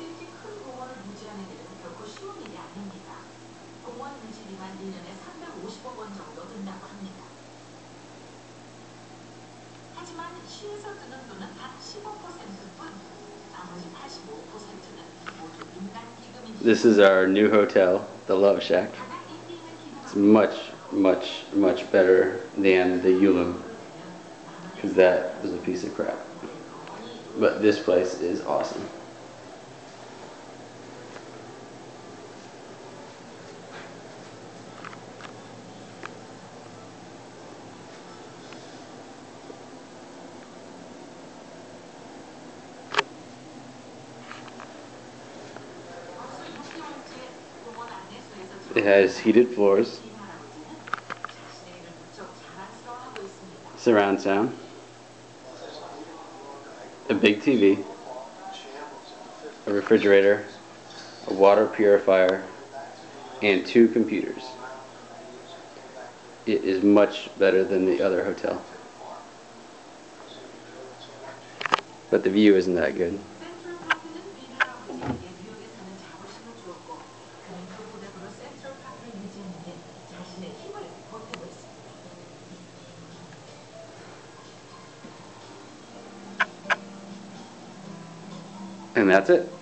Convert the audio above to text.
이렇게 큰 공원을 일은 결코 쉬운 일이 아닙니다. 공원 1년에 350억 원 정도 든다고 합니다. 하지만 시에서 드는 돈은 단 15%일 나머지 85%는 모두 This is our new hotel, the Love Shack. It's much, much, much better than the Yulim, because that was a piece of crap. But this place is awesome. It has heated floors, surround sound, a big TV, a refrigerator, a water purifier, and two computers. It is much better than the other hotel. But the view isn't that good. And that's it.